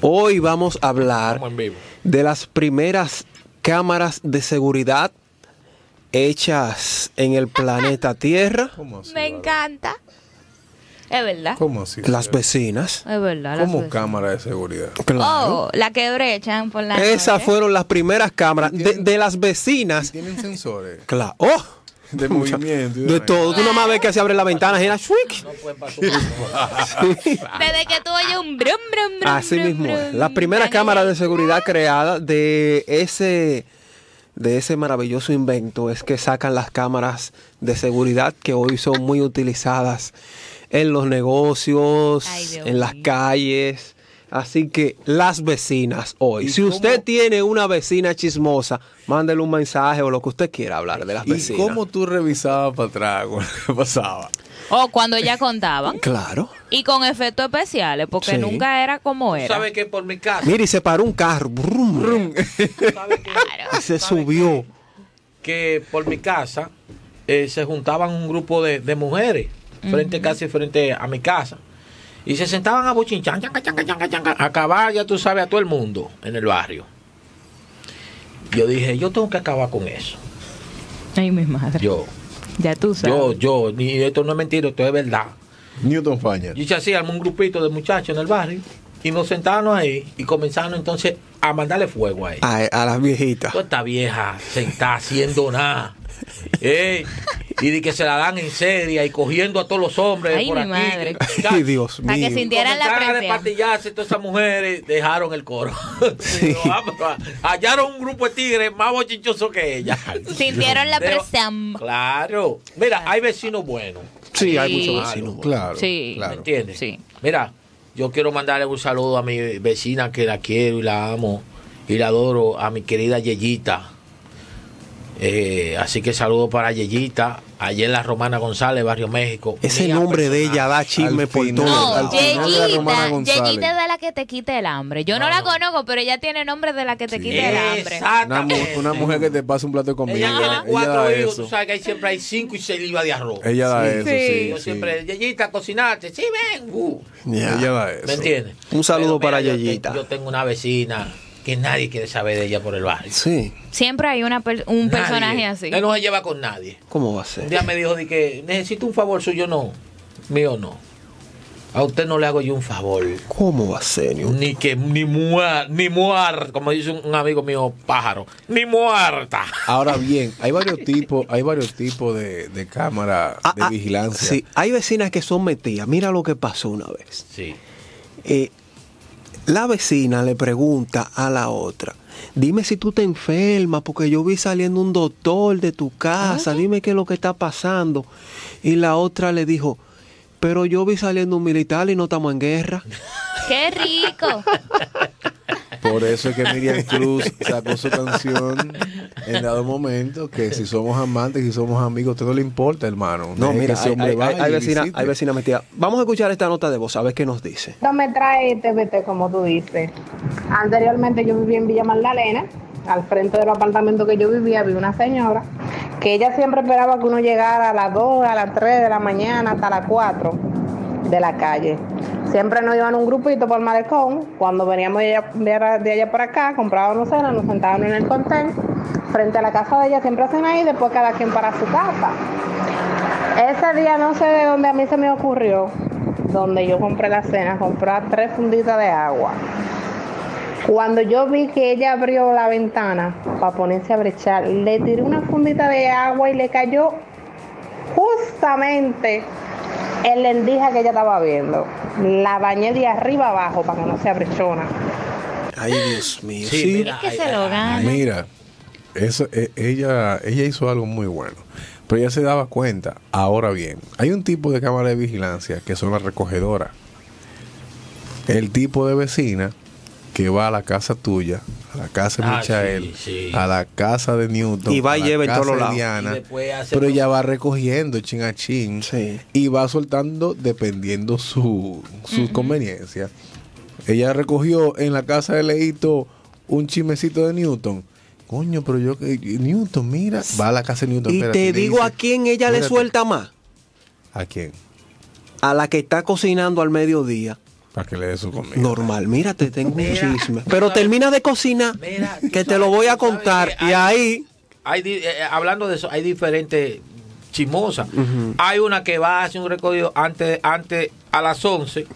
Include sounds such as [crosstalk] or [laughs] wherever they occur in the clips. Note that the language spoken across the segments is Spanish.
Hoy vamos a hablar de las primeras cámaras de seguridad hechas en el planeta [laughs] Tierra. Me encanta. Es verdad. ¿Cómo así? Las vecinas. Es verdad. las ¿Cómo veces. cámara de seguridad? Claro. Oh, la que brechan por la Esas noche. fueron las primeras cámaras de, las vecinas. Tienen sensores Claro. ¡Oh! de movimiento. De todo. Tú nada más ves que se abre la ventana y era ¡shuic! No pueden pasar un [laughs] Desde que tú oyes un brum, brum, brum, Así brum, mismo es. brum, Las primeras tan cámaras de seguridad creadas de ese de ese maravilloso invento es que sacan las cámaras de seguridad que hoy son muy utilizadas en los negocios, Ay, Dios en las calles. Así que las vecinas hoy. ¿Y Si cómo- usted tiene una vecina chismosa, mándele un mensaje o lo que usted quiera hablar de las ¿Y vecinas. cómo tú revisabas para atrás que pasaba? O cuando ya contaban. Claro. Y con efectos especiales, porque Sí. nunca era como era. ¿Sabes qué? Por mi casa. Mire, y se paró un carro. brum, brum, ¿Sabes [laughs] qué? y se ¿Sabes subió. Que por mi casa eh, se juntaban un grupo de, de mujeres, frente casi frente a mi casa. Y se sentaban a bochinchar, a acabar, ya tú sabes, a todo el mundo en el barrio. Yo dije, yo tengo que acabar con eso. Ay, mi madre. Yo, ya tú sabes. yo, yo, ni esto no es mentira, esto es verdad. Newton Faña. Yo hice así, armé un grupito de muchachos en el barrio y nos sentábamos ahí y comenzaron entonces a mandarle fuego ahí. A, a las viejitas. Toda esta vieja sentada haciendo nada. Ey, y de que se la dan en serio y cogiendo a todos los hombres Ay, por mi aquí. madre. Ay, Dios Para que mío. sintieran la presión. despatillarse, todas esas mujeres dejaron el coro. [laughs] "Vamos, va". Hallaron un grupo de tigres más bochinchosos que ella. Sintieron la presión. Claro. Mira, hay vecinos buenos. Sí, hay Sí. muchos vecinos. Claro. Sí. ¿Me claro. entiendes? Sí. Mira, yo quiero mandarle un saludo a mi vecina que la quiero y la amo y la adoro, a mi querida Yeyita. Eh, así que saludo para Yeyita, en la Romana González, Barrio México. Ese Mía nombre de ella da chisme por final. todo. No, al Yeyita. Yeyita es de la que te quita el hambre. Yo no, la conozco, pero ella tiene nombre de la que te Sí. quita el hambre. Una, mu- Exactamente. una mujer que te pasa un plato de comida. Ella tiene Ella, cuatro da hijos, eso. tú sabes que ahí siempre hay cinco y seis libras de arroz. Ella da Sí. eso, Sí. sí. Yo siempre, Yeyita, cocinaste. Sí, ven. uh. Ella da eso. ¿Me entiendes? Un saludo Pero para yo Yeyita. Yo tengo una vecina que nadie quiere saber de ella por el barrio. Sí. Siempre hay una per- un Nadie. personaje así. Él no se lleva con nadie. ¿Cómo va a Un ser? día me dijo de que necesito un favor suyo, no. Mío no. A usted no le hago yo un favor. ¿Cómo va a ser? Newton? Ni que ni muar, ni muar, como dice un, un amigo mío, pájaro, ni muerta. Ahora bien, hay varios tipos, hay varios tipos de, de cámaras Ah, de ah, vigilancia. Sí, hay vecinas que son metidas. Mira lo que pasó una vez. Sí. Eh, la vecina le pregunta a la otra, dime si tú te enfermas, porque yo vi saliendo un doctor de tu casa, dime qué es lo que está pasando. Y la otra le dijo, pero yo vi saliendo un militar y no estamos en guerra. ¡Qué rico! [laughs] Por eso es que Miriam Cruz sacó su canción en dado momento, que si somos amantes, si somos amigos, todo le importa, hermano. No, mira, hay, hay, hay visite. hay vecinas metidas. Vamos a escuchar esta nota de voz, a ver qué nos dice. No me trae TBT como tú dices. Anteriormente yo vivía en Villa Magdalena. Al frente del apartamento que yo vivía había una señora que ella siempre esperaba que uno llegara a las 2, a las 3 de la mañana, hasta las 4 de la calle. Siempre nos iban un grupito por el malecón. Cuando veníamos de allá, de allá- por acá, comprábamos cena, nos sentábamos en el contén. Frente a la casa de ella siempre hacen ahí, después cada quien para su casa. Ese día no sé de dónde a mí se me ocurrió, donde yo compré la cena, comprar tres funditas de agua. Cuando yo vi que ella abrió la ventana para ponerse a brechar, le tiré una fundita de agua y le cayó justamente en la endija que ella estaba viendo. La bañé de arriba abajo para que no se abrechona. Ay, Dios mío. Sí, Sí, mira. Es que Ay, se lo ay, gana. Mira, eso, e- ella, ella hizo algo muy bueno, pero ella se daba cuenta. Ahora bien, hay un tipo de cámara de vigilancia que son las recogedoras. El tipo de vecina que va a la casa tuya, a la casa de Ah, Michael, sí, sí. a la casa de Newton, Y va a la lleva en todos lados. Diana, pero ella va recogiendo chin a chin Sí. y va soltando dependiendo su, sus conveniencias. Ella recogió en la casa de Leito un chimecito de Newton Coño, pero yo, que- Newton, mira, va a la casa de Newton. Y espérate, te digo dice, a quién ella le suelta más. ¿A quién? A la que está cocinando al mediodía. Para que le dé su comida. Normal, mira, te tengo un Mira, chisme. tú Pero sabes- termina de cocinar, Mira, que te sabes- lo voy a contar. Y hay- ahí, Hay eh, hablando de eso, hay diferentes chismosas. Hay una que va a hacer un recorrido antes, antes a las 11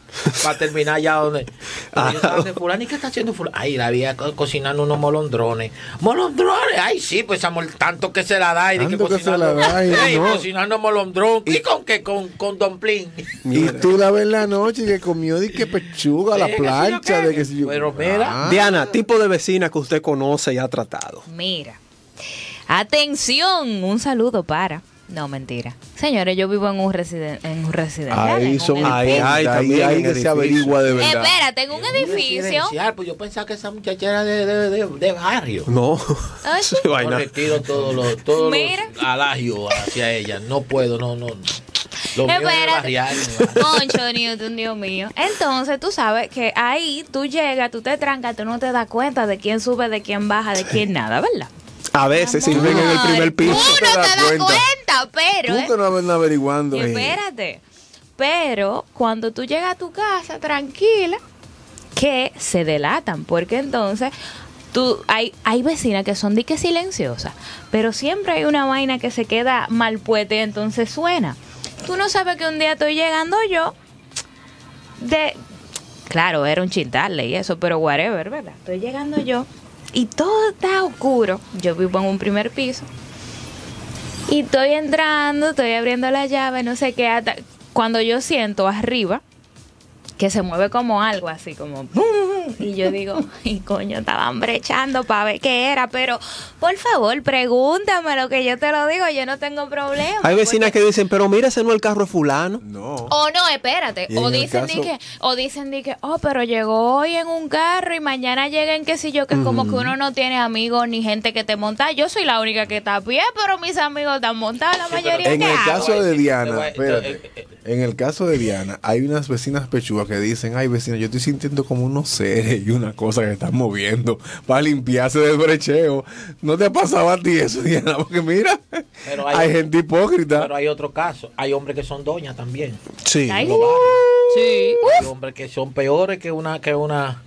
para terminar ya donde. [laughs] fulano, ¿Y qué está haciendo fulano? Ay, la había co- cocinando unos molondrones. ¡Molondrones! Ay, sí, pues amor, tanto que se la da. Y de Tanto que se cocinando- la da y [laughs] no. cocinando molondrón. ¿Y, con qué? Con, con domplín. Y tú la ves en la noche que comió de que pechuga, la plancha, de que- que si yo. Pero mira. Ah, Diana, tipo de vecina que usted conoce y ha tratado. Mira. Atención, un saludo para. No, mentira. Señores, yo vivo en un, residen en un residencial. en Ahí un son ay, ahí, también ahí en que se averigua de verdad. Espérate, en un edificio. Pues yo pensaba que esa muchacha era de, de, de, de barrio. No. Ay, sí. [laughs] Sí, vaina. Yo retiro todos los todos los alagios hacia ella. No puedo, no, no. Lo mío es Espérate. Concho, Newton, Dios mío. Entonces, tú sabes que ahí tú llegas, tú te trancas, tú no te das cuenta de quién sube, de quién baja, de quién nada, ¿verdad? A veces sirven en el primer piso. Tú no te das cuenta, pero. Tú ¿eh? que no andas averiguando. Y. Espérate. Pero cuando tú llegas a tu casa tranquila, que se delatan, porque entonces tú hay hay vecinas que son dique silenciosas, pero siempre hay una vaina que se queda mal puesta y entonces suena. Tú no sabes que un día estoy llegando yo de claro, era un chintarle y eso, pero whatever, ¿verdad? Estoy llegando yo y todo está oscuro. Yo vivo en un primer piso. Y estoy entrando, estoy abriendo la llave, no sé qué. hasta- cuando yo siento arriba que se mueve como algo así, como... Y yo digo, [laughs] y coño, estaban brechando para ver qué era. Pero, por favor, pregúntame lo que yo te lo digo, yo no tengo problema. Hay vecinas porque- que dicen, pero mira, ese no es el carro de fulano. No. o no, espérate. O dicen, caso- di que, o dicen di que, oh, pero llegó hoy en un carro y mañana llega en qué sé yo, que es como que uno no tiene amigos ni gente que te monta. Yo soy la única que está a pie, pero mis amigos están montados, la mayoría En ¿qué el hago? caso de Diana, espérate. eh, eh, En el caso de Diana, hay unas vecinas pechugas que dicen, ay vecina, yo estoy sintiendo como unos seres y una cosa que están moviendo para limpiarse del brecheo. ¿No te ha pasado a ti eso, [laughs] Diana? Porque mira, Pero hay, hay- gente hipócrita. Pero hay otro caso. Hay hombres que son doñas también. Sí. Ay, Los barrios. sí. Hay hombres que son peores que una que una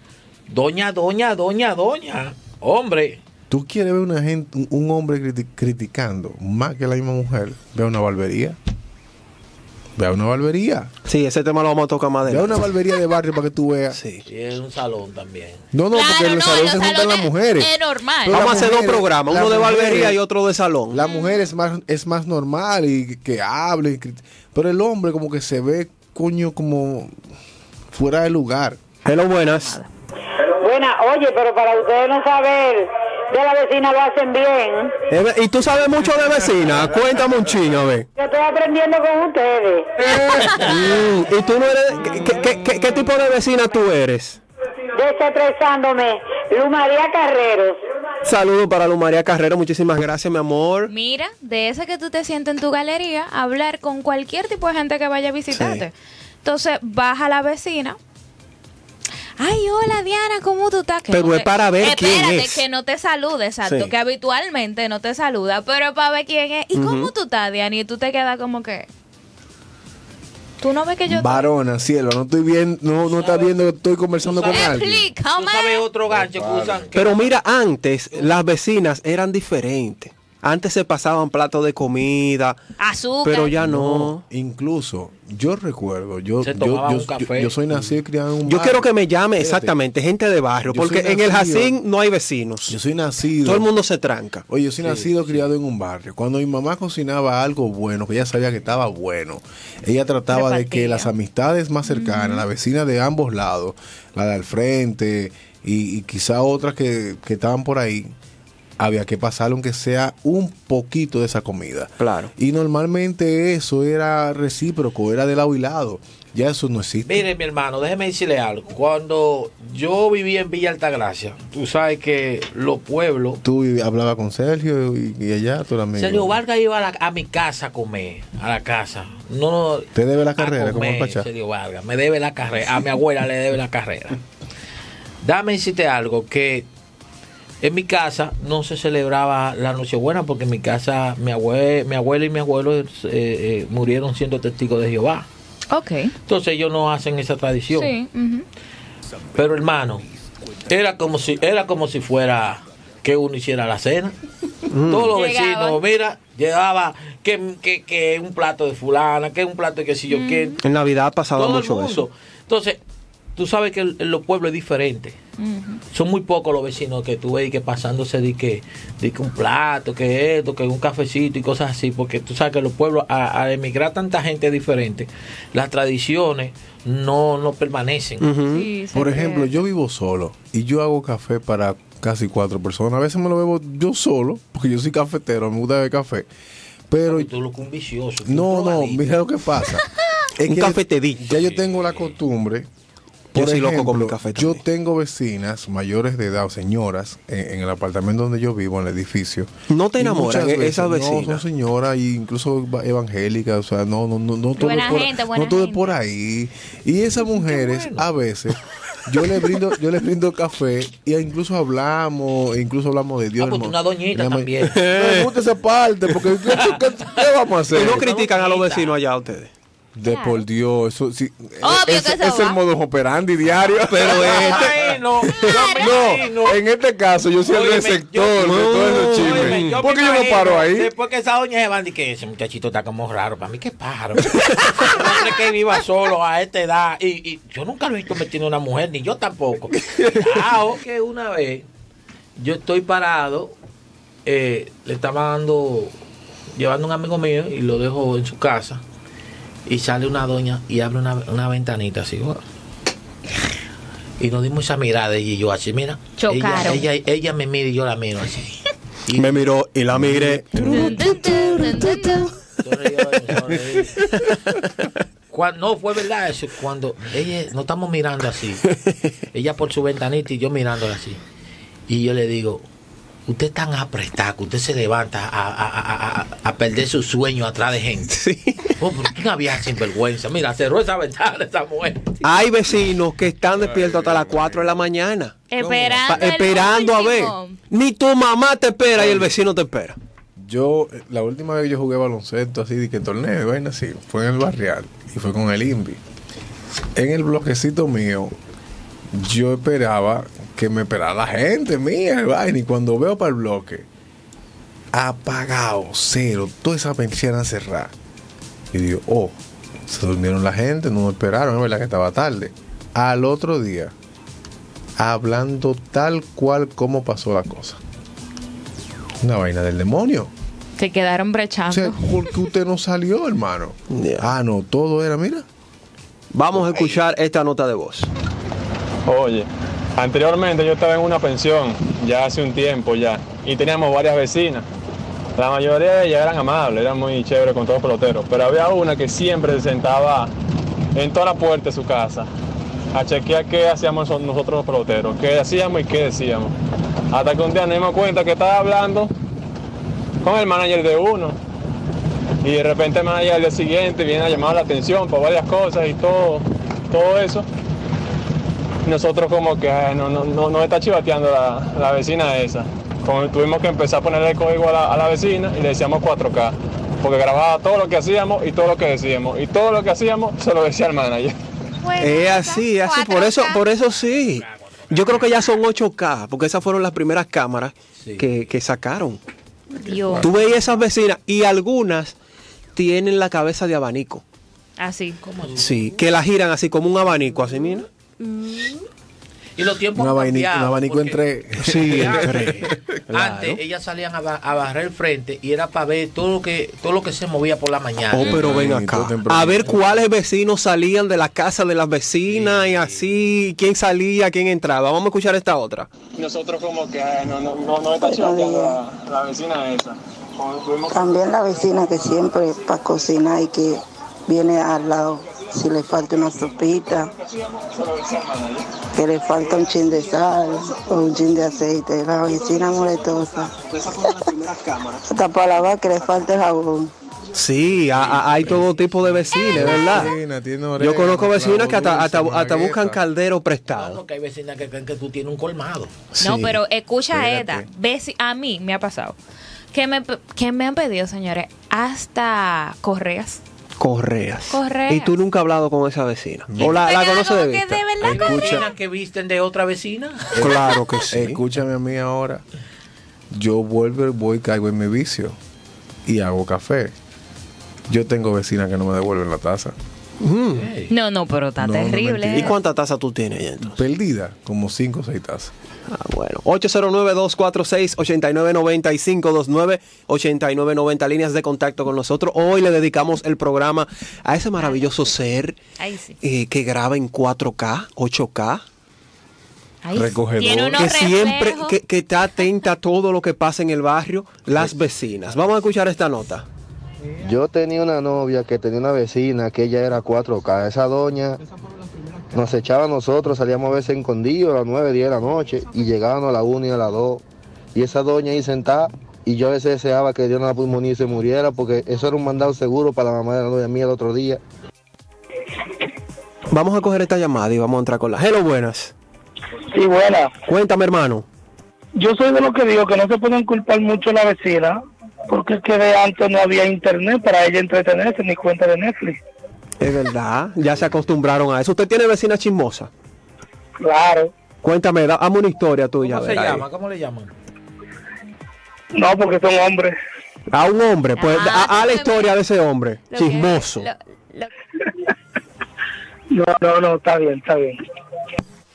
doña, doña, doña, doña. Hombre, ¿Tú quieres ver una gente, un- hombre criti- criticando más que la misma mujer? Ve a una barbería. Ve a una barbería. Sí, ese tema lo vamos a tocar más Ve a adelante. una barbería de barrio para que tú veas. Sí. y es un salón también. No, no, porque en el salón se juntan las mujeres. Es normal. Pero Vamos a hacer dos programas, uno de barbería mujeres- y otro de salón. La mujer es más, es más normal y que hable. Pero el hombre como que se ve, coño, como fuera de lugar. Hello, buenas. Buena, oye, pero para ustedes no saber de la vecina lo hacen bien. Eh, Y tú sabes mucho de vecina. Cuéntame un ching, a ver. Yo estoy aprendiendo con ustedes. Mm, [laughs] ¿Y tú no eres... ¿qué, qué- qué- qué tipo de vecina tú eres? Desestresándome. Lu María Carreros. Saludos para Lu María Carrero. Muchísimas gracias, mi amor. Mira, de ese que tú te sientes en tu galería, hablar con cualquier tipo de gente que vaya a visitarte. Entonces, baja la vecina. Ay, hola Diana, ¿cómo tú estás? Que Pero no es para ver quién Espérate, es. que no te salude, exacto. Sí. Que habitualmente no te saluda, pero es para ver quién es. ¿Y cómo tú estás, Diana? Y tú te quedas como que... Tú no ves que yo... Varona, cielo, no estoy bien, no, no estás viendo que estoy conversando con alguien. ¿Tú sabes otro gancho que usan? Pero mira, antes las vecinas eran diferentes. Antes se pasaban platos de comida, Azúcar. pero ya no. Incluso, yo recuerdo, yo, yo, yo, un café. yo- yo soy nacido y criado en un Yo barrio. quiero que me llame exactamente gente de barrio, Yo porque en el jacín no hay vecinos. Yo soy nacido. Todo el mundo se tranca. Oye, yo soy nacido criado en un barrio. Cuando mi mamá cocinaba algo bueno, que ella sabía que estaba bueno, ella trataba de que las amistades más cercanas, la vecina de ambos lados, la de al frente y, y quizá otras que, que estaban por ahí, había que pasarle aunque sea un poquito de esa comida. Claro. Y normalmente eso era recíproco, era de lado y lado. Ya eso no existe. Mire, mi hermano, déjeme decirle algo. Cuando yo vivía en Villa Altagracia, tú sabes que los pueblos. Tú hablabas con Sergio y, y allá, tú amigo. Sergio Vargas iba a, la- a mi casa a comer, a la casa. No, no. Te debe la carrera, como el Pachá. Sergio Vargas. Me debe la carrera. A mi abuela le debe la carrera. Dame decirte algo, que En mi casa no se celebraba la Nochebuena porque en mi casa mi, abue, mi abuela y mi abuelo eh, eh, murieron siendo testigos de Jehová. Ok. Entonces ellos no hacen esa tradición. Sí. Pero hermano, era como si era como si fuera que uno hiciera la cena. Todos los Llegaban. vecinos, mira, llevaba que, que, que un plato de fulana, que un plato de que si yo qué. En Navidad pasaba Todo el mucho mundo. eso. Entonces, tú sabes que el- los pueblos es diferente. Son muy pocos los vecinos que tú ves que pasándose de que, de que un plato, que esto, que un cafecito y cosas así, porque tú sabes que los pueblos, a- al emigrar tanta gente diferente, las tradiciones no, no permanecen. Sí, Por ejemplo, yo vivo solo y yo hago café para casi cuatro personas. A veces me lo bebo yo solo, porque yo soy cafetero, me gusta beber café. Pero tú lo un vicioso. no, no, mira lo que pasa. [laughs] Es Un que. Ya yo tengo la costumbre. Yo Por soy loco con mi ejemplo, Yo tengo vecinas mayores de edad o señoras en, en el apartamento donde yo vivo, en el edificio. ¿No te enamoran esas veces, No, vecinas? son señoras y incluso eva- evangélicas, o sea, no, no, no, no todo, Buena por, gente, buena no todo gente. por ahí. Y esas mujeres, a veces, yo les brindo, yo les brindo café y incluso hablamos, e incluso hablamos de Dios. Ah, pues una doñita también. [laughs] No me gusta esa parte, porque ¿qué, qué- qué vamos a hacer? [laughs] Y no critican a los vecinos allá ustedes. De por Dios, eso sí. Obvio es, que eso es el modo operandi diario. [laughs] Pero [laughs] este, Ay, [laughs] no, no, imagino. en este caso yo soy el receptor yo- de todos esos Óyeme, chismes. yo ¿Por qué yo no paro ahí? Después que esa doña se van y que ese muchachito está como raro. Para mí, ¿qué paro? Un hombre que viva solo a esta edad. Y, y yo nunca lo he visto metiendo una mujer, ni yo tampoco. Ah, que una vez yo estoy parado, eh, le estaba dando, llevando un amigo mío y lo dejo en su casa. Y sale una doña y abre una, una ventanita así. Y nos dimos esa mirada ella y yo así, mira. Chocaron. Ella, ella, ella me mira y yo la miro así. Y [laughs] me miró y la miré. No, fue verdad eso. Cuando ella, nos estamos mirando así. [laughs] Ella por su ventanita y yo mirándola así. Y yo le digo, usted es tan apretado que usted se levanta a, a- a- a- a perder su sueño atrás de gente. Sí. Oh, pero ¿quién había sinvergüenza? Mira, cerró esa ventana esa mujer. Hay vecinos que están despiertos hasta las 4 de la mañana. Esperando, pa- esperando a ver. Ni tu mamá te espera y el vecino te espera. Yo, eh, la última vez que yo jugué baloncesto así, de que torneo y vaina así, fue en el barrial y fue con el INVI. En el bloquecito mío, yo esperaba que me esperara la gente mía, el vaina, y cuando veo para el bloque, apagado, cero, toda esa persiana cerrada. Y digo, oh, se durmieron la gente, no me esperaron, es verdad que estaba tarde. Al otro día, hablando tal cual como pasó la cosa. Una vaina del demonio. Se quedaron O brechando. sea, ¿por qué usted no salió, hermano? Ah, no, todo era, mira. Vamos a escuchar esta nota de voz. Oye, anteriormente yo estaba en una pensión, ya hace un tiempo ya, y teníamos varias vecinas. La mayoría de ellas eran amables, eran muy chéveres con todos los peloteros, pero había una que siempre se sentaba en toda la puerta de su casa a chequear qué hacíamos so- nosotros los peloteros, qué hacíamos y qué decíamos. Hasta que un día nos dimos cuenta que estaba hablando con el manager de uno. Y de repente el manager al día siguiente viene a llamar la atención por varias cosas y todo, todo eso nosotros como que ay, no, no, no, nos está chivateando la, la vecina esa. Como tuvimos que empezar a ponerle el código a la, a la vecina y le decíamos 4K. Porque grababa todo lo que hacíamos y todo lo que decíamos. Y todo lo que hacíamos se lo decía al manager. Es así, es así. Por eso, por eso sí. Yo creo que ya son 8K, porque esas fueron las primeras cámaras Sí. que, que sacaron. Dios. Tú veías esas vecinas y algunas tienen la cabeza de abanico. Así. Sí, que la giran así como un abanico, así, mira. Y los tiempos Un abanico, un abanico entre. [laughs] Sí, antes, entre. Claro. antes ellas salían a, ba- a barrer el frente y era para ver todo lo que todo lo que se movía por la mañana. Oh, pero ven acá. A ver cuáles vecinos salían de la casa de las vecinas y así, quién salía, quién entraba. Vamos a escuchar esta otra. Nosotros como que ay, no, no, no, nos está la, la vecina esa. También la vecina que siempre para cocinar y que viene al lado si le falta una sopita, que le falta un chin de sal o un chin de aceite. La vecina moletosa. Hasta para lavar que le falta el jabón. Sí, a- a- hay todo tipo de vecinos, ¿verdad? Vecina, tiene Yo conozco vecinas que hasta, buscan caldero No, prestado. porque hay vecinas que creen que tú tienes un colmado. No, pero escucha. Veci- a mí me ha pasado. Que me, que me han pedido, señores, hasta correas. Correas. Correas. Y tú nunca has hablado con esa vecina. O la, la conoces de que vista. de correa. vecinas que visten de otra vecina. [laughs] Claro que sí. Escúchame a mí ahora. Yo vuelvo, voy, caigo en mi vicio y hago café. Yo tengo vecinas que no me devuelven la taza. Mm. Ey. No, no, pero está No, no terrible. mentira. ¿Y cuántas tazas tú tienes ya entonces? Perdida, como 5 o 6 tazas. Ah, bueno. 809-246-8995-29-8990. Líneas de contacto con nosotros. Hoy le dedicamos el programa a ese maravilloso ser Ahí sí. eh, que graba en 4K, 8K. Ahí sí. Recogedor. Que siempre que, que está atenta a todo lo que pasa en el barrio, las vecinas. Vamos a escuchar esta nota. Yo tenía una novia que tenía una vecina que ella era 4K. Esa doña nos echaba a nosotros, salíamos a veces escondidos a las 9, 10 de la noche y llegábamos a la 1 y a las 2. Y esa doña ahí sentada y yo a veces deseaba que Dios no la pulmonía y se muriera porque eso era un mandado seguro para la mamá de la novia mía el otro día. Vamos a coger esta llamada y vamos a entrar con la. Hello, buenas. Sí, buena. Cuéntame, hermano. Yo soy de los que digo que no se pueden culpar mucho a la vecina, porque es que de antes no había internet para ella entretenerse ni cuenta de Netflix. Es verdad, ya se acostumbraron a eso. ¿Usted tiene vecina chismosa? Claro. Cuéntame, da- dame una historia tuya. ¿Cómo a se ver, ahí. llama? ¿Cómo le llaman? No, porque son hombres. A un hombre, pues, Ah, a, a la me- historia de ese hombre, Lo que- chismoso. lo- lo- No, no, no, está bien, está bien.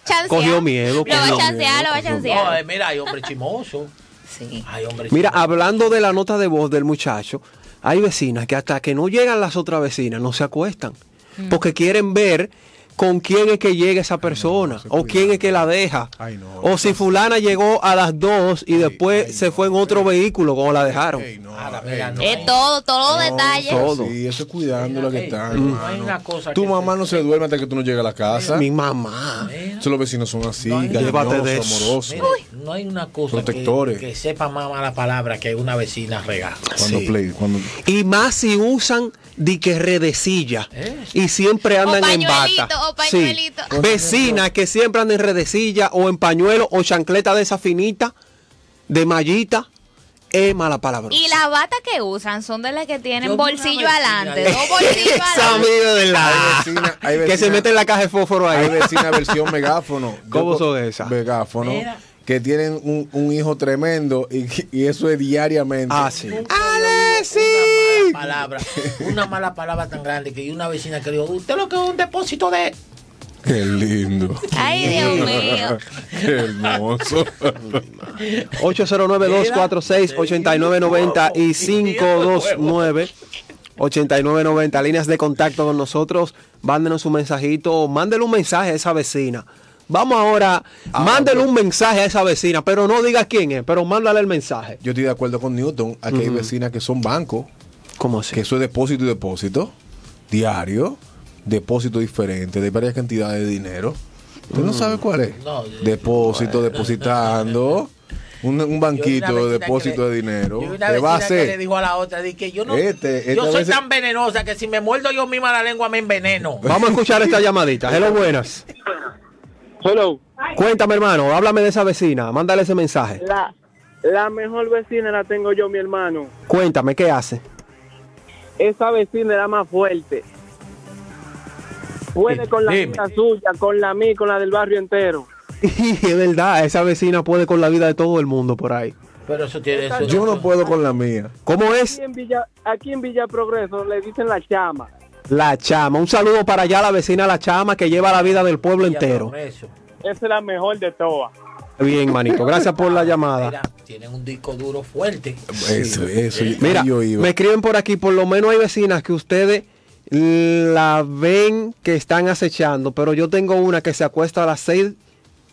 chancear. Cogió miedo, Lo va a cogió chancear, lo va a No, chancear. eh, mira, hay hombres chimosos. Sí. Mira, hablando de la nota de voz del muchacho, hay vecinas que hasta que no llegan las otras vecinas no se acuestan, Mm. porque quieren ver con quién es que llega esa persona, o quién es que la deja, Ay, no. o si fulana llegó a las dos y después ay, se no, fue en otro vehículo como la dejaron. Es todo, todos los detalles. todo. Sí, eso es cuidando lo que está. no hermano. hay una cosa Tu que mamá se- no se duerme hasta que tú no llegas a la casa. Mi mamá. Los vecinos son así, eso. amorosos. mira, no hay una cosa que, Protectores. que sepa más mala palabra que una vecina regala. Cuando Sí. play, cuando Y más si usan di que redecilla Eso. y siempre andan en bata. o pañuelito. Sí. Vecinas que siempre andan en redecilla o en pañuelo o chancleta de esa finita, de mallita, es mala palabra. Y las batas que usan son de las que tienen Yo bolsillo adelante, de- dos bolsillos [laughs] Esa adelante. amiga de la Hay vecina- hay [laughs] que se mete en la caja de fósforo ahí. hay vecina versión megáfono. [laughs] ¿Cómo son esas? Megáfono. Mira. Que tienen un, un hijo tremendo y, y eso es diariamente. Ah, sí. Una ¡Ale, mala palabra, una mala palabra tan grande que una vecina que dijo, usted lo que es un depósito de... Qué lindo. Ay, Dios mío. Qué hermoso. 809-246-8990 y 529-8990. Líneas de contacto con nosotros. Mándenos un mensajito. Mándele un mensaje a esa vecina. Vamos ahora. mándele un mensaje a esa vecina, pero no diga quién es, pero mándale el mensaje. Yo estoy de acuerdo con Newton. Aquí hay vecinas que son bancos, ¿Cómo así? que eso es depósito y depósito, diario, depósito diferente, de varias cantidades de dinero. ¿Usted no sabe cuál es? No, yo- depósito, depositando. [laughs] Un, banquito de depósito que le- de dinero. yo vi una ¿Qué va a vecina que le hacer? dijo a la otra, di que yo no, Este- yo soy tan venenosa que si me muerdo yo misma la lengua me enveneno. Vamos a escuchar esta llamadita. Hello, buenas. [laughs] Hello. Cuéntame, hermano. Háblame de esa vecina. Mándale ese mensaje. La, la mejor vecina la tengo yo, mi hermano. Cuéntame, ¿qué hace? Esa vecina era más fuerte. Puede con la Dime. vida suya, con la mía, con la del barrio entero. [laughs] es verdad, esa vecina puede con la vida de todo el mundo por ahí. Pero eso tiene eso. Yo no puedo con la mía. ¿Cómo es? Aquí en Villa, aquí en Villa Progreso le dicen la chama. La Chama. Un saludo para allá, la vecina La Chama, que lleva la vida del pueblo entero. Esa es la mejor de todas. Bien, manito. Gracias por la llamada. Mira, tienen un disco duro fuerte. Eso, eso. Mira, yo iba. me escriben por aquí, por lo menos hay vecinas que ustedes la ven que están acechando, pero yo tengo una que se acuesta a las 6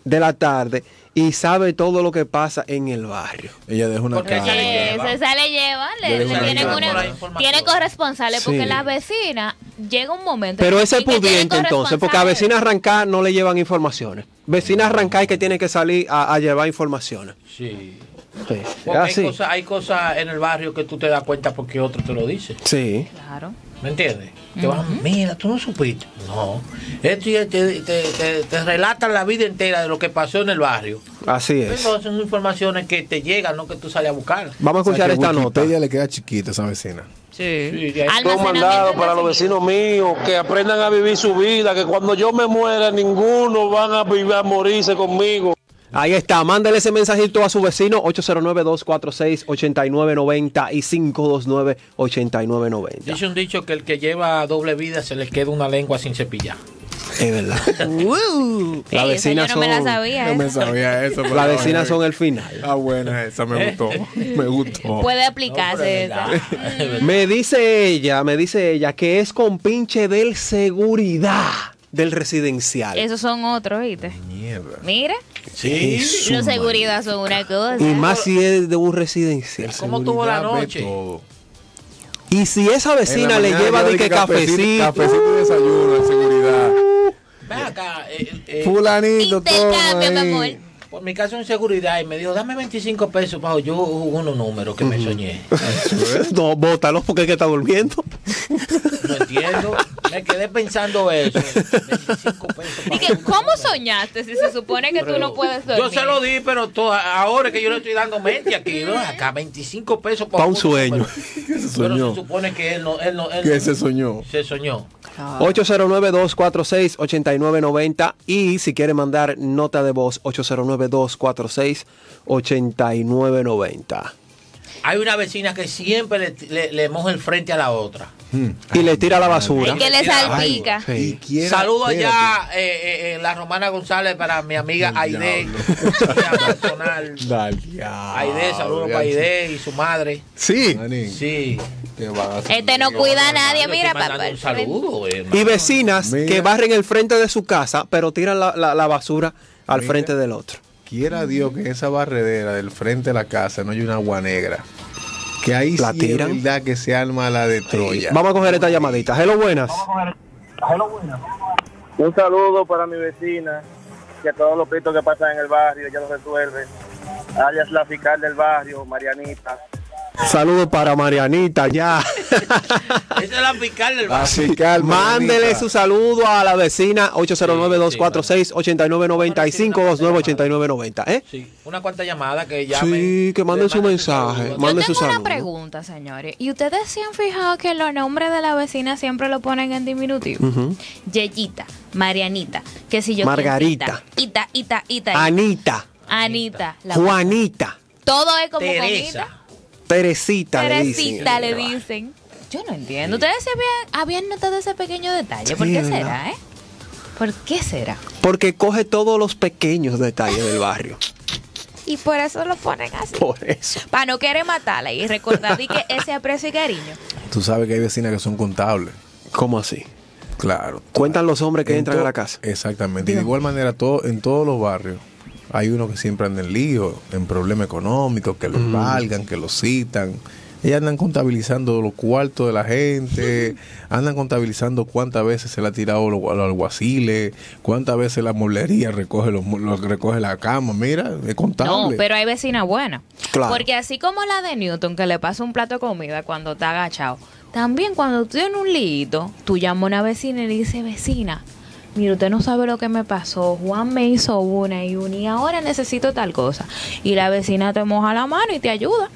de la tarde y sabe todo lo que pasa en el barrio. Ella deja una Porque Eh, lleva. Esa le lleva, le, Le tienen una- tiene corresponsable, porque Sí. la vecina llega un momento. Pero ese es pudiente entonces, porque a vecinas arrancar no le llevan informaciones. Vecinas arrancar y que tiene que salir a, a llevar informaciones. Sí. Sí, Porque hay cosas, hay cosas en el barrio que tú te das cuenta porque otro te lo dice. Sí. Claro. ¿Me entiendes? Te van, mira, tú no supiste. No. Esto y te, te, te- te relatan la vida entera de lo que pasó en el barrio. Así es. Entonces son informaciones que te llegan, no que tú sales a buscar. Vamos a escuchar esta nota. Ella le queda chiquita a esa vecina. Sí. Dos mandados para los vecinos míos que aprendan a vivir su vida, que cuando yo me muera ninguno van a vivir a morirse conmigo. Ahí está, mándale ese mensajito a su vecino 809-246-8990 y 529-8990. Dice un dicho que el que lleva doble vida se le queda una lengua sin cepillar. Es verdad. Ey, esa vecinas yo no me la son- sabía, No me sabía eso. Las vecinas son el final. Ah, buena esa, me gustó. Me gustó. Puede aplicarse esa. Me dice ella, me dice ella que es con pinche del seguridad del residencial. Esos son otros, ¿viste? Mierda. Mira, Sí. los seguridad son una cosa. Y más si es de un residencial. ¿Cómo tuvo la ve noche? Y si esa vecina le lleva de que cafecito. Cafecito y desayuno en seguridad. Ven acá. eh, eh, Fulanito, Intercambio, mi amor. Por mi caso en seguridad y me dijo, dame 25 pesos para yo jugué unos números que me soñé. no, bótalo porque es que está durmiendo. No entiendo. Me quedé pensando eso. 25 pesos Y que, ¿cómo soñaste si se supone que tú no puedes dormir? Yo se lo di, pero ahora que yo le estoy dando mente aquí, ¿no? acá 25 pesos Pa' un sueño. ¿Qué se Pero soñó? se supone que él no, él no, él ¿Qué no- se soñó? se soñó. 809-246-8990 y si quiere mandar nota de voz, 809-246-8990. Hay una vecina que siempre le, le- le moja el frente a la otra. Y le tira la basura. Es que le salpica. Sí. Saludo allá eh, eh, en la Romana González para mi amiga Aide. [laughs] Personal. Aide, saludos para Aide y su madre. Sí. Sí. Este no cuida a nadie, Yo mira, papá. Un saludo. Y vecinas que barren el frente de su casa, pero tiran la, la- la basura al Mira. frente del otro. Quiera Dios que en esa barredera del frente de la casa no haya una agua negra. Que ahí La sí tiran. es verdad que se arma la de Troya. Vamos a coger esta llamadita. Hello, buenas. Un saludo para mi vecina, que todos los pleitos que pasan en el barrio, ella los resuelve. Alias la fiscal del barrio, Marianita. Saludos para Marianita, ya. [laughs] Esa es la fiscal del barrio. Mándele su saludo a la vecina 809-246-8990 y 529-8990. ¿Eh? Sí, una cuanta llamada que llamen. Sí, que manden su mensaje. Yo Manden su tengo una saludo. pregunta, señores. ¿Y ustedes se han fijado que los nombres de la vecina siempre lo ponen en diminutivo? Ujú. Yeyita, Marianita, que si yo Margarita. Ita, Ita, Ita, Ita. Anita, Anita. la- Juanita, Todo es como Teresa. comida. Teresita, le dicen. Teresita le dicen. Yo no entiendo. Ustedes se habían, habían notado ese pequeño detalle. ¿Por Sí, qué ¿verdad? será, eh? ¿Por qué será? Porque coge todos los pequeños detalles del barrio. [laughs] Y por eso lo ponen así. Por eso. Para no querer matarla y recordar de que ese aprecio y cariño. [laughs] Tú sabes que hay vecinas que son contables. ¿Cómo así? Claro. Cuentan los hombres que En entran a la casa. Exactamente. Y de igual manera, todo, en todos los barrios hay uno que siempre anda en lío, en problemas económicos, que los valgan, que los citan. Ellas andan contabilizando los cuartos de la gente, andan contabilizando cuántas veces se le ha tirado los, los alguaciles, cuántas veces la mueblería recoge, los, mu- lo- recoge la cama. Mira, es No, contable. pero hay vecinas buenas. Claro. Porque así como la de Newton, que le pasa un plato de comida cuando está agachado, también cuando tú tienes un lito, tú llamas a una vecina y le dices, vecina, mira, usted no sabe lo que me pasó. Juan me hizo una y una y ahora necesito tal cosa. Y la vecina te moja la mano y te ayuda.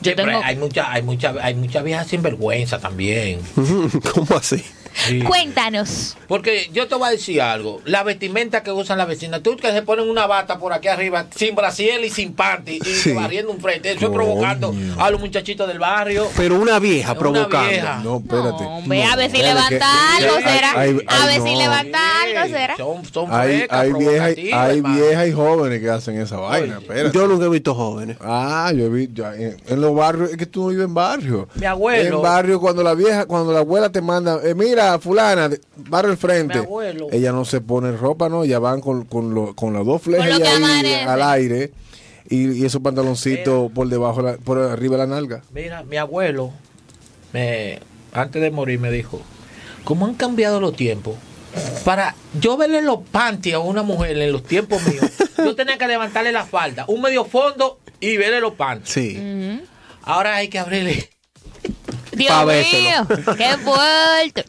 Sí, Yo pero tengo- hay muchas hay mucha, hay muchas viejas sinvergüenza también. [laughs] ¿Cómo así? Sí. Cuéntanos. Porque yo te voy a decir algo. La vestimenta que usan las vecinas, tú que se ponen una bata por aquí arriba, sin brasiel y sin panty, y Sí. barriendo un frente, eso es provocando a los muchachitos del barrio. Pero una vieja Una provocando. vieja. No, espérate. Hombre, a ver si espérate, levanta que- hay- será. hay- A ver si no. levanta algo, será. Son, son Hay, frescas, hay, viejas, provocativas, hay hermano. viejas y jóvenes que hacen esa vaina. Espérate. Yo nunca he visto jóvenes. Ah, yo he visto en, en los barrios, es que tú no vives en barrio. Mi abuelo. En barrio, cuando la vieja, cuando la abuela te manda, eh, mira, fulana, barrio al frente. Mi abuelo. Ella no se pone ropa, no, ya van con, con, lo- con las dos flejas al aire y, y esos pantaloncitos por debajo, la- por arriba de la nalga. Mira, mi abuelo, me, antes de morir, me dijo, ¿cómo han cambiado los tiempos? Para yo verle los panties a una mujer en los tiempos míos, [laughs] yo tenía que levantarle la falda, un medio fondo y verle los panties. Sí. Ahora hay que abrirle. Dios mío, qué fuerte.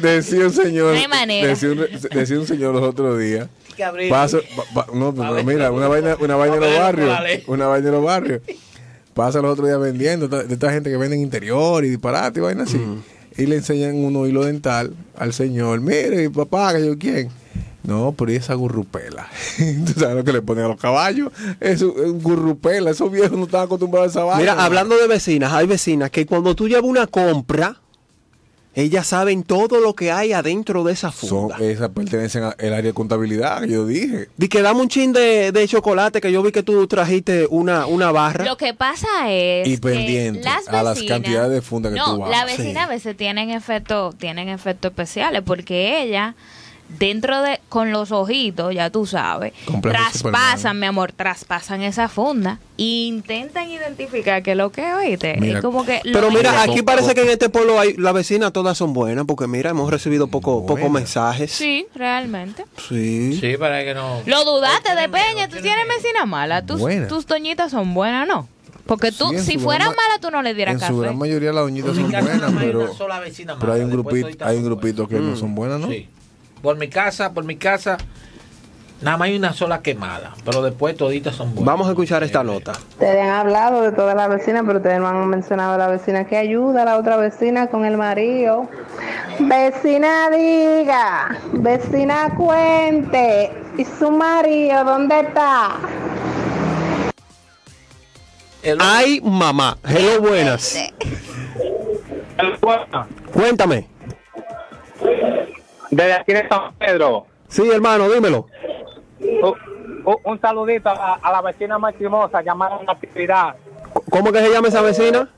Decía un señor. No hay manera. Decía un, decía un señor los otros días. que abrirle. Paso, pa- pa- no, pero mira, una vaina, una vaina en los barrios. Una vaina en los barrios. Pasa los otros días vendiendo, de esta gente que vende en interior y disparate y vaina así. Y le enseñan uno hilo dental al señor. Mire, papá, que yo quién. No, pero ¿y esa gurrupela? [laughs] ¿Tú sabes lo que le ponen a los caballos? Es un gurrupela. Esos viejos no están acostumbrados a esa vaina. Mira, hablando de vecinas, hay vecinas que cuando tú llevas una compra, ellas saben todo lo que hay adentro de esa Son, funda. esas pertenecen al área de contabilidad, que yo dije. Di que dame un chin de, de chocolate que yo vi que tú trajiste una, una barra. Lo que pasa es Y que pendiente las a las vecinas- cantidades de funda que no, tú vas. las vecinas a veces tienen efectos tienen efectos especiales porque ella dentro de con los ojitos, ya tú sabes, Complejo traspasan, Superman. mi amor, traspasan esa funda e intentan identificar qué es lo que oíste. Mira, es como que Pero mira, mismo. aquí parece que en este pueblo hay, las vecinas todas son buenas, porque mira, hemos recibido poco, pocos Buenas. mensajes. Sí, realmente. Sí. Sí, para que no. Lo dudaste de Peña, tú tiene tienes miedo. vecina mala, tus, Buena. tus doñitas son buenas, ¿no? Porque tú, Sí, en si fueran malas, tú no le dieras En café. su gran mayoría las doñitas En son buenas, pero, pero hay un grupito, hay un grupito que no son buenas, ¿no? Sí. Por mi casa, por mi casa, nada más hay una sola quemada, pero después toditas son buenas. Vamos a escuchar esta nota. Ustedes han hablado de todas las vecinas, pero ustedes no han mencionado a la vecina que ayuda a la otra vecina con el marido. Vecina diga, vecina cuente, ¿y su marido dónde está? Ay, mamá. Hello, buenas. Cuéntame. Desde aquí de San Pedro, Sí, hermano, dímelo. u- u- un saludito a, a la vecina más chismosa llamada Natividad. ¿Cómo que se llama esa vecina?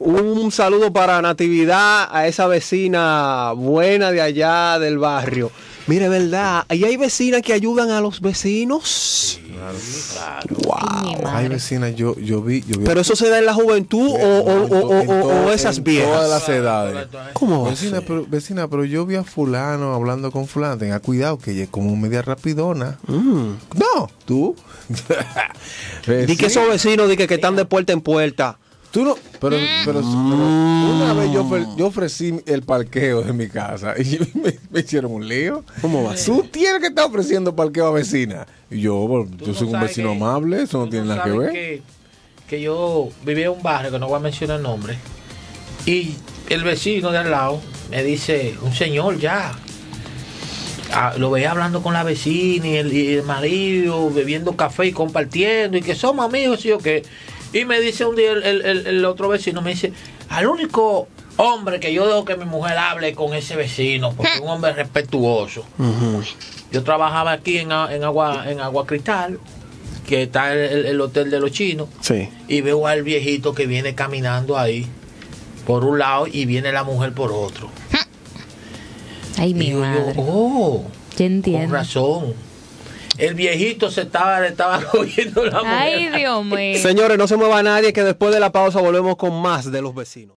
Un saludo para Natividad, a esa vecina buena de allá del barrio. Mire, ¿verdad? Ahí hay vecinas que ayudan a los vecinos. Mi Wow. madre. Hay vecinas, yo, yo vi, yo vi Pero eso se da en la juventud o, o- o- o- En esas en viejas. Todas las edades. ¿Cómo va a Vecina ser? pero, vecina, pero yo vi a fulano hablando con fulano. Tenga cuidado que ella es como media rapidona. Mm. No, tú. Di que esos vecinos di que, que están de puerta en puerta. Tú no, pero, pero, pero una vez yo, ofre- yo ofrecí el parqueo de mi casa y [laughs] me, me hicieron un lío. ¿Cómo va? Tú tienes que estar ofreciendo parqueo a vecina. Y yo, yo no soy un vecino que- amable, eso no tiene nada que ver. Que, que yo vivía en un barrio, que no voy a mencionar el nombre, y el vecino de al lado me dice, un señor ya, ah, lo veía hablando con la vecina y el, y el marido, bebiendo café y compartiendo, y que somos amigos, y yo que... Y me dice un día el, el- el- el otro vecino, me dice, al único hombre que yo dejo que mi mujer hable con ese vecino, porque es un hombre respetuoso. Yo trabajaba aquí en, en agua en agua cristal, que está el, el- el hotel de los chinos, Sí. y veo al viejito que viene caminando ahí por un lado y viene la mujer por otro. Ay, Y mi digo yo, madre. oh, Yo con razón. El viejito se estaba, le estaba [laughs] cogiendo la mujer. Ay, Dios mío. Señores, no se mueva nadie que después de la pausa volvemos con más de los vecinos.